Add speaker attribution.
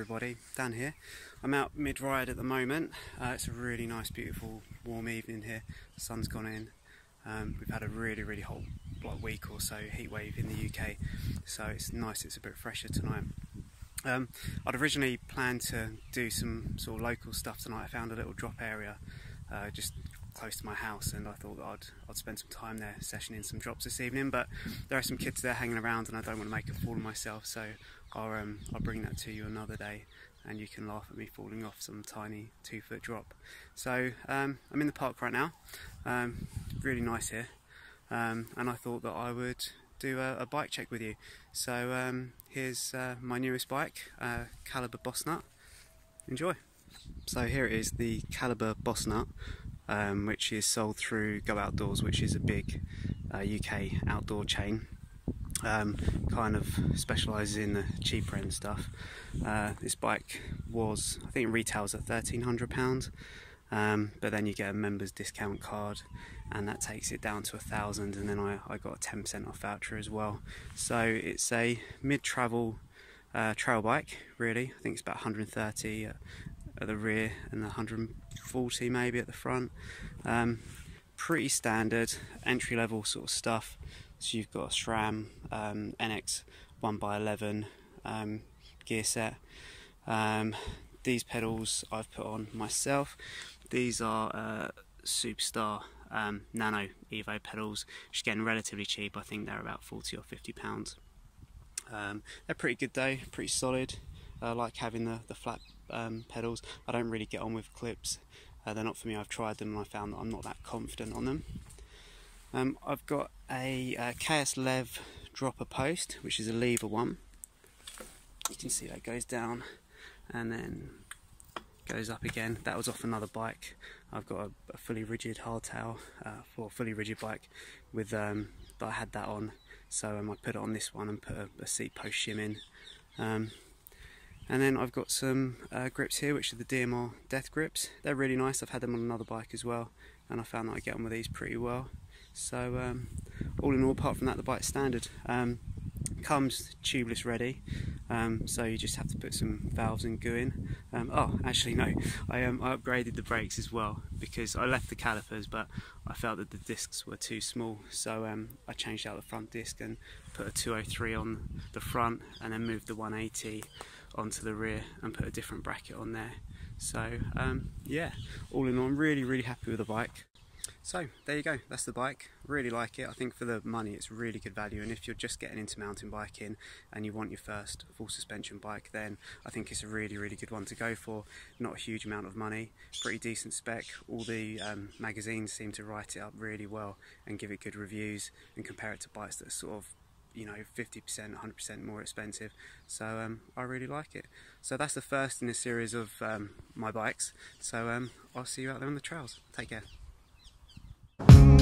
Speaker 1: everybody, Dan here. I'm out mid-ride at the moment. Uh, it's a really nice, beautiful, warm evening here. The sun's gone in. Um, we've had a really, really hot like, week or so heat wave in the UK, so it's nice. It's a bit fresher tonight. Um, I'd originally planned to do some sort of local stuff tonight. I found a little drop area uh, just close to my house and I thought I'd, I'd spend some time there sessioning some drops this evening but there are some kids there hanging around and I don't want to make a fool of myself so I'll, um, I'll bring that to you another day and you can laugh at me falling off some tiny two foot drop. So um, I'm in the park right now, um, really nice here um, and I thought that I would do a, a bike check with you. So um, here's uh, my newest bike, uh, Calibre Bossnut. Enjoy! So here it is, the Calibre Bossnut um, which is sold through Go Outdoors, which is a big uh, UK outdoor chain. Um, kind of specialises in the cheaper end stuff. Uh, this bike was, I think, retails at thirteen hundred pounds, um, but then you get a members discount card, and that takes it down to a thousand. And then I, I got a ten percent off voucher as well. So it's a mid-travel uh, trail bike, really. I think it's about 130 at the rear and 140 maybe at the front. Um, pretty standard entry level sort of stuff. So you've got a SRAM um, NX 1x11 um, gear set. Um, these pedals I've put on myself. These are uh, Superstar um, Nano Evo pedals, which again relatively cheap. I think they're about 40 or 50 pounds. Um, they're pretty good though, pretty solid. I like having the, the flat um, pedals. I don't really get on with clips. Uh, they're not for me. I've tried them and I found that I'm not that confident on them. Um, I've got a, a KS Lev dropper post, which is a lever one. You can see that goes down and then goes up again. That was off another bike. I've got a, a fully rigid hardtail uh, for a fully rigid bike with um, but I had that on, so um, I put it on this one and put a, a seat post shim in. Um, and then I've got some uh, grips here, which are the DMR Death grips. They're really nice. I've had them on another bike as well, and I found that I get on with these pretty well. So um, all in all, apart from that, the bike's standard. Um, comes tubeless ready, um, so you just have to put some valves and goo in. Um, oh, actually no, I, um, I upgraded the brakes as well because I left the calipers, but I felt that the discs were too small, so um, I changed out the front disc and put a 203 on the front, and then moved the 180 onto the rear and put a different bracket on there. So um, yeah, all in all, I'm really really happy with the bike. So there you go, that's the bike. Really like it. I think for the money it's really good value and if you're just getting into mountain biking and you want your first full suspension bike then I think it's a really really good one to go for. Not a huge amount of money, pretty decent spec. All the um, magazines seem to write it up really well and give it good reviews and compare it to bikes that are sort of you know 50% 100% more expensive so um, I really like it so that's the first in a series of um, my bikes so um, I'll see you out there on the trails take care Thank you.